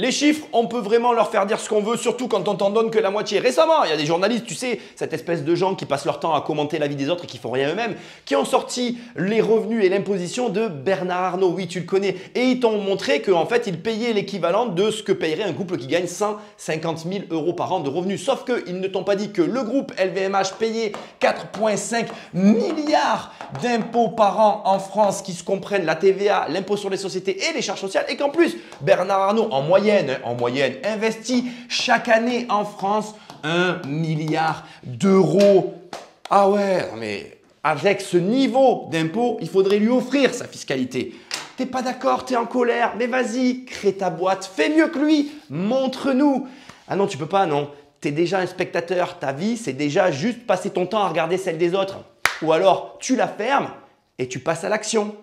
Les chiffres, on peut vraiment leur faire dire ce qu'on veut, surtout quand on t'en donne que la moitié. Récemment, il y a des journalistes, tu sais, cette espèce de gens qui passent leur temps à commenter la vie des autres et qui font rien eux-mêmes, qui ont sorti les revenus et l'imposition de Bernard Arnault. Oui, tu le connais. Et ils t'ont montré qu'en fait, il payait l'équivalent de ce que payerait un couple qui gagne 150 000 euros par an de revenus. Sauf qu'ils ne t'ont pas dit que le groupe LVMH payait 4,5 milliards d'impôts par an en France qui se comprennent la TVA, l'impôt sur les sociétés et les charges sociales. Et qu'en plus, Bernard Arnault, en en moyenne, investit chaque année en France 1 milliard d'euros. Ah ouais, mais avec ce niveau d'impôt, il faudrait lui offrir sa fiscalité. T'es pas d'accord, t'es en colère, mais vas-y, crée ta boîte, fais mieux que lui, montre-nous. Ah non, tu peux pas, non. T'es déjà un spectateur, ta vie, c'est déjà juste passer ton temps à regarder celle des autres. Ou alors, tu la fermes et tu passes à l'action.